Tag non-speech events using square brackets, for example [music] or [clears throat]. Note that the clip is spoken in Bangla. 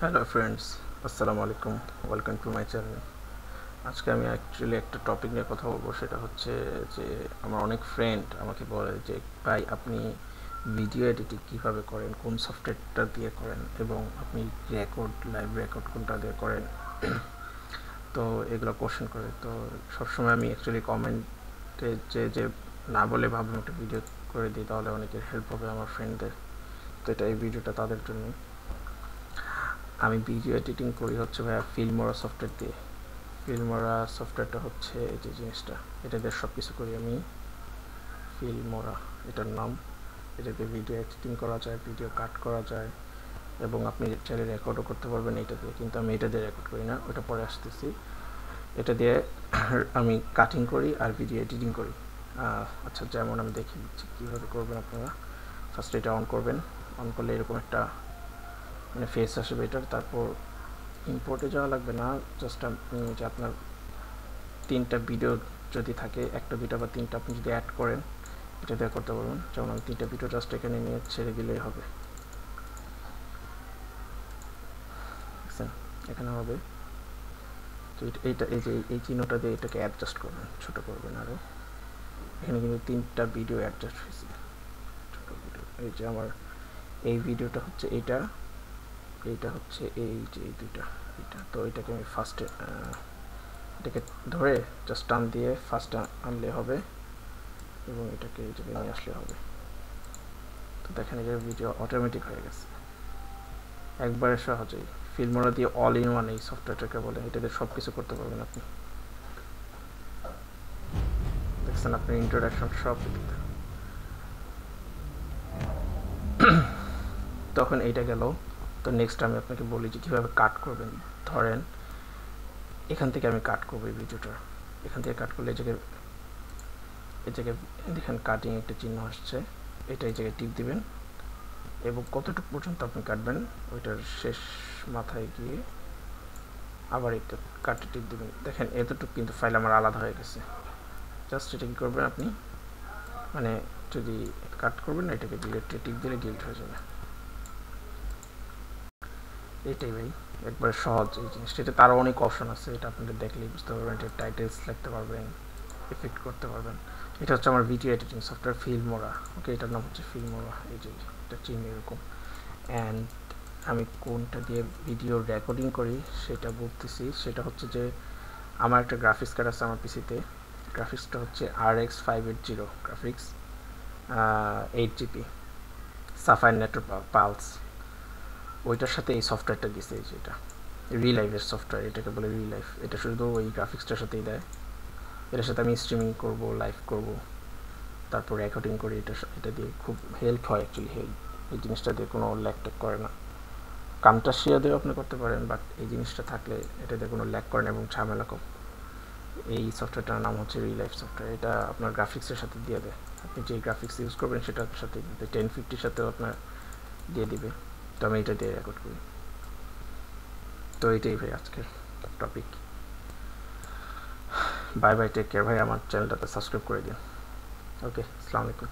হ্যালো ফ্রেন্ডস আসসালামু আলাইকুম ওয়েলকাম টু মাই চ্যানেল আজকে আমি অ্যাকচুয়ালি একটা টপিক নিয়ে কথা বলব, সেটা হচ্ছে যে আমার অনেক ফ্রেন্ড আমাকে বলে যে, ভাই, আপনি ভিডিও এডিটিং কীভাবে করেন? কোন সফটওয়্যারটা দিয়ে করেন? এবং আপনি রেকর্ড লাইভ রেকর্ড কোনটা দিয়ে করেন? [clears throat] তো এগুলো কোশ্চেন করে। তো সবসময় আমি অ্যাকচুয়ালি কমেন্টে যে যে না বলে ভাবলাম একটা ভিডিও করে দিই, তাহলে অনেকের হেল্প হবে আমার ফ্রেন্ডদের তো এটা এই ভিডিওটা তাদের জন্য আমি ভিডিও এডিটিং করি হচ্ছে ভাইয়া ফিল্মোরা সফটওয়্যার দিয়ে। ফিল্মোরা সফটওয়্যারটা হচ্ছে এই যে জিনিসটা। এটা দিয়ে সব কিছু করি আমি। ফিল্মোরা এটার নাম। এটা দিয়ে ভিডিও এডিটিং করা যায় ভিডিও কাট করা যায়। এবং আপনি চাইলে রেকর্ডও করতে পারবেন এটা দিয়ে। কিন্তু আমি এটা দিয়ে রেকর্ড করি না, ওটা পরে আসতেছি। এটা দিয়ে [clears throat] আমি কাটিং করি আর ভিডিও এডিটিং করি। আচ্ছা যেমন আমি দেখিয়ে দিচ্ছি কীভাবে করবেন আপনারা। ফার্স্ট এটা অন করবেন। অন করলে এরকম একটা মানে ফেস আসবে এটার তারপর ইম্পোর্টে যাওয়া লাগবে না। জাস্ট যে আপনার তিনটা ভিডিও যদি থাকে, একটা ভিডিও বা তিনটা আপনি যদি অ্যাড করেন, এটা দিয়ে করতে পারবেন। যেমন আমি তিনটা ভিডিও জাস্ট এখানে নিয়ে ছেড়ে দিলেই হবে। এখানে হবে। তো এইটা এই যে, এই চিহ্নটা দিয়ে এটাকে অ্যাডজাস্ট করবেন, ছোটো করবেন আরও এখানে কিন্তু তিনটা ভিডিও অ্যাডজাস্ট হয়েছে। ছোটো ভিডিও এই যে আমার, এই ভিডিওটা হচ্ছে এইটা এইটা হচ্ছে এই যে এই দুইটা, এটা। তো এটাকে আমি ফার্স্টে এটাকে ধরে জাস্ট টান দিয়ে ফার্স্ট আনলে হবে এবং এটাকে এই জায়গায় নিয়ে আসলে হবে। তো দেখেন এই ভিডিও অটোমেটিক হয়ে গেছে। একবারে সহজেই। ফিল্মোরা দিয়ে অল ইন ওয়ান এই সফটওয়্যারটাকে বলে। এটাতে সব কিছু করতে পারবেন আপনি। দেখছেন আপনি ইন্ট্রোডাকশন সব তখন এইটা গেল। তো নেক্সট আমি আপনাকে বলি যে কীভাবে কাট করবেন। ধরেন, এখান থেকে আমি কাট করব এই ভিডিওটা। এখান থেকে কাট করলে এই জায়গায় এই জায়গায় দেখেন কাটিং একটা চিহ্ন আসছে। এটা এই জায়গায় টিপ দিবেন। এবং কতটুকু পর্যন্ত আপনি কাটবেন, ওইটার শেষ মাথায় গিয়ে আবার একটা কাটে টিপ দিবেন। দেখেন, এতটুকু কিন্তু ফাইল আমার আলাদা হয়ে গেছে। জাস্ট এটা কী করবেন আপনি? মানে যদি কাট করবেন, এটাকে ডিলেটে টিপ দিলে ডিলিট হয়ে যাবে। এটাই ভাই, একবারে সহজ এই জিনিসটা। এটা তারও অনেক অপশন আছে, এটা আপনাদের দেখলেই বুঝতে পারবেন এটা টাইটেলস লিখতে পারবেন এফেক্ট করতে পারবেন। এটা হচ্ছে আমার video editing software Filmora okay এটার নাম হচ্ছে ফিল্মোরা এই যে এটা চিহ্ন এরকম। অ্যান্ড আমি কোনটা দিয়ে ভিডিও রেকর্ডিং করি, সেটা বলতেছি। সেটা হচ্ছে যে, আমার একটা গ্রাফিক্স কার্ড আছে আমার পিসিতে গ্রাফিক্সটা হচ্ছে R X five eight zero graphics eight GB Sapphire network pulse ওইটার সাথে এই সফটওয়্যারটা দিছে, এই যে এটা। রিলাইভের সফটওয়্যার এটাকে বলে রিলাইভ এটা শুধু ওই গ্রাফিক্সটার সাথেই দেয়। এটার সাথে আমি স্ট্রিমিং করব লাইভ করব। তারপর রেকর্ডিং করি, এটা এটা দিয়ে খুব হেল্প হয় অ্যাকচুয়ালি হেল্প এই জিনিসটা দিয়ে কোনো ল্যাকট্যাক করে না। কামটা শিয়া দিয়েও আপনি করতে পারেন বাট এই জিনিসটা থাকলে এটা দিয়ে কোনো ল্যাক করে না এবং ঝামেলা কম। এই সফটওয়্যারটার নাম হচ্ছে রিলাইভ সফটওয়্যার এটা আপনার গ্রাফিক্সের সাথে দিয়ে দেয়। আপনি যে গ্রাফিক্স ইউজ করবেন, সেটার সাথে টেন ফিফটির সাথেও আপনার দিয়ে দিবে। তো আমি এটা দিয়ে রেকর্ড করি। তো এটাই ভাই আজকের topic bye bye take care ভাই, আমার চ্যানেলটাতে সাবস্ক্রাইব করে দিন ওকে আসসালামু আলাইকুম।